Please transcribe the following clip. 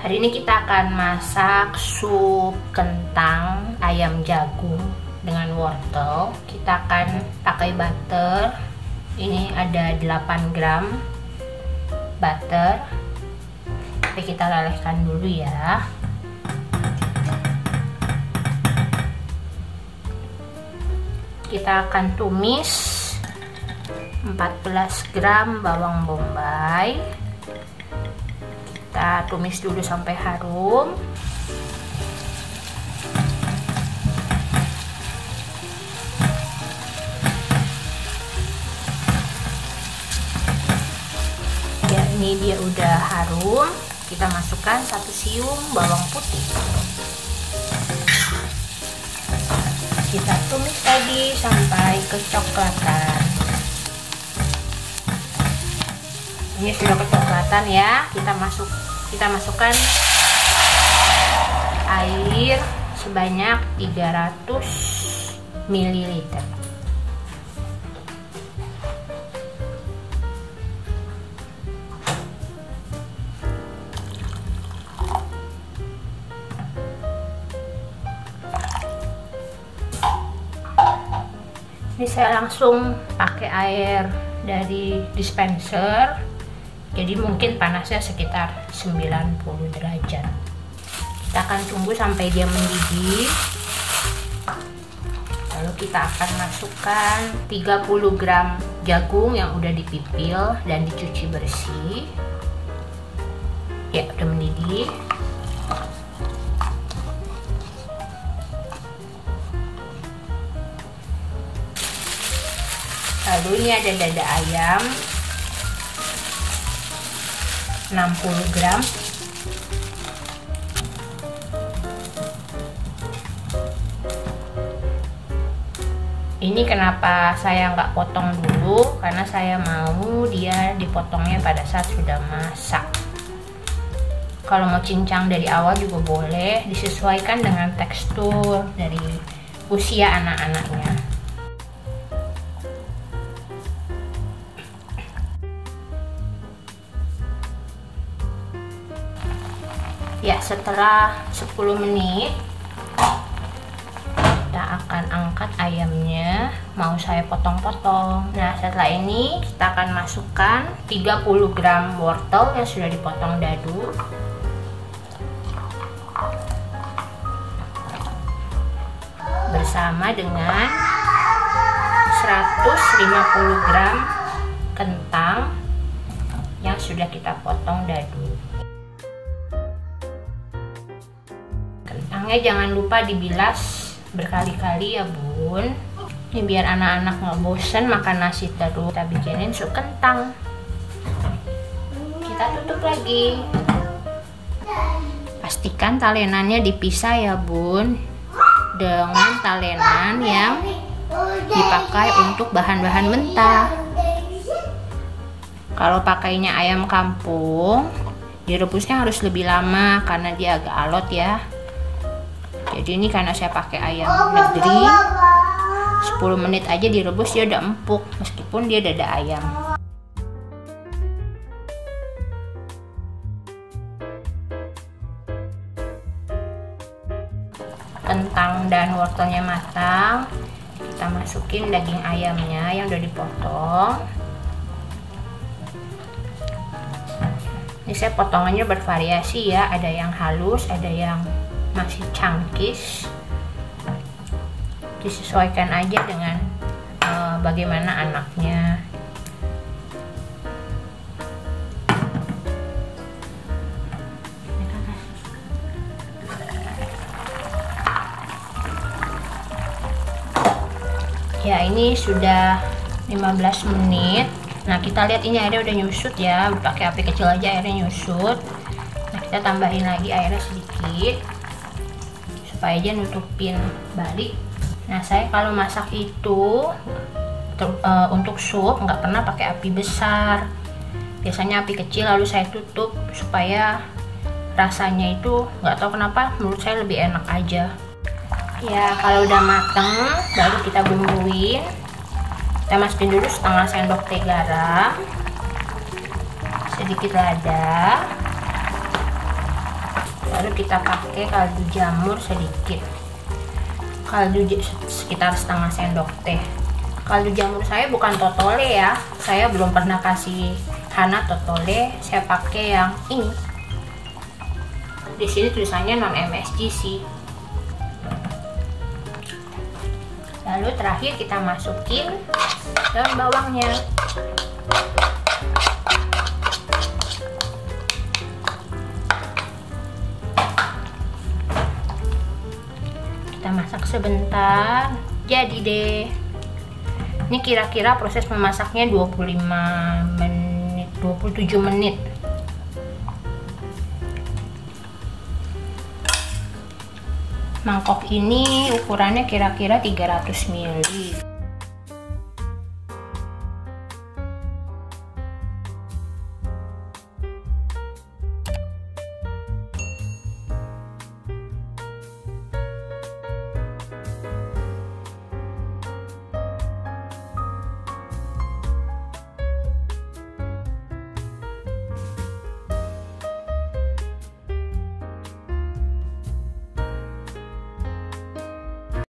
Hari ini kita akan masak sup kentang ayam jagung dengan wortel. Kita akan pakai butter. Ini ada 8 gram butter. Tapi kita lelehkan dulu ya. Kita akan tumis 14 gram bawang bombay tumis dulu sampai harum. Ya ini dia udah harum. Kita masukkan satu siung bawang putih. Kita tumis tadi sampai kecoklatan. Ini sudah kecoklatan ya. Kita masuk kita masukkan air sebanyak 300 ml ini saya langsung pakai air dari dispenser. Jadi mungkin panasnya sekitar 90 derajat. Kita akan tunggu sampai dia mendidih. Lalu kita akan masukkan 30 gram jagung yang udah dipipil dan dicuci bersih. Ya udah mendidih. Lalu ini ada dada ayam 60 gram. Ini kenapa saya nggak potong dulu? Karena saya mau dia dipotongnya pada saat sudah masak. Kalau mau cincang dari awal juga boleh disesuaikan dengan tekstur dari usia anak-anaknya setelah 10 menit kita akan angkat ayamnya. Mau saya potong-potong. Nah setelah ini kita akan masukkan 30 gram wortel yang sudah dipotong dadu bersama dengan 150 gram kentang yang sudah kita potong dadu jangan lupa dibilas berkali-kali ya bun. Ini biar anak-anak nggak bosen makan nasi terus. Kita bikinin sup kentang. Kita tutup lagi. Pastikan talenannya dipisah ya bun. Dengan talenan yang dipakai untuk bahan-bahan mentah. Kalau pakainya ayam kampung direbusnya harus lebih lama karena dia agak alot ya jadi ini karena saya pakai ayam negeri 10 menit aja direbus dia udah empuk meskipun dia dada ayam. Kentang dan wortelnya matang kita masukin daging ayamnya yang udah dipotong. Ini saya potongannya bervariasi ya ada yang halus ada yang masih cangkis disesuaikan aja dengan uh, bagaimana anaknya. Ya ini sudah 15 menit. Nah kita lihat ini airnya udah nyusut ya. Pakai api kecil aja airnya nyusut. Nah kita tambahin lagi airnya sedikit supaya aja nutupin balik. Nah saya kalau masak itu uh, untuk sup nggak pernah pakai api besar. Biasanya api kecil lalu saya tutup supaya rasanya itu nggak tahu kenapa menurut saya lebih enak aja. Ya kalau udah mateng baru kita bumbuin. Kita masukin dulu setengah sendok teh garam sedikit lada baru kita pakai kaldu jamur sedikit. Kaldu sekitar setengah sendok teh. Kaldu jamur saya bukan totole ya. Saya belum pernah kasih Hana totole. Saya pakai yang ini. Di sini tulisannya non MSG sih. Lalu terakhir kita masukin daun bawangnya masak sebentar. Jadi deh. Ini kira-kira proses memasaknya 25 menit 27 menit. Mangkok ini ukurannya kira-kira 300 ml